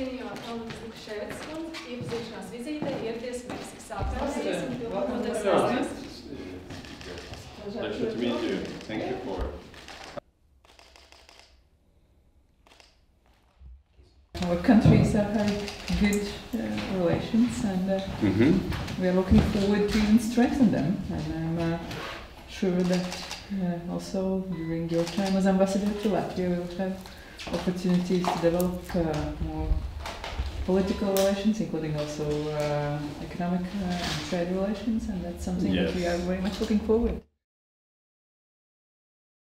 Cienījumā Kalniņas Lukaševits iepazīšanās vizītē ieradies Meksikas ārstēs un pilnvarotais Welcome. Pleasure to meet you. Thank you for. Our countries have very good uh, relations and uh, Mm-hmm. we are looking forward to even strengthen them. And I'm uh, sure that uh, also during your time as ambassador to Latvia, we will have opportunities to develop uh, more political relations, including also uh, economic uh, and trade relations, and that's something that we are very much looking forward.